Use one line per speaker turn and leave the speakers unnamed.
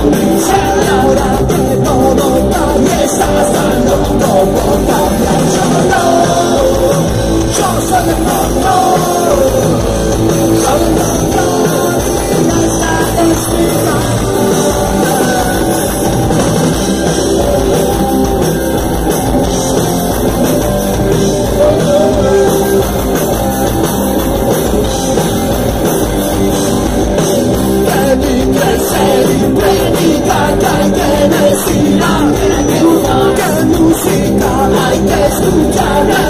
Thank hay que escucharla.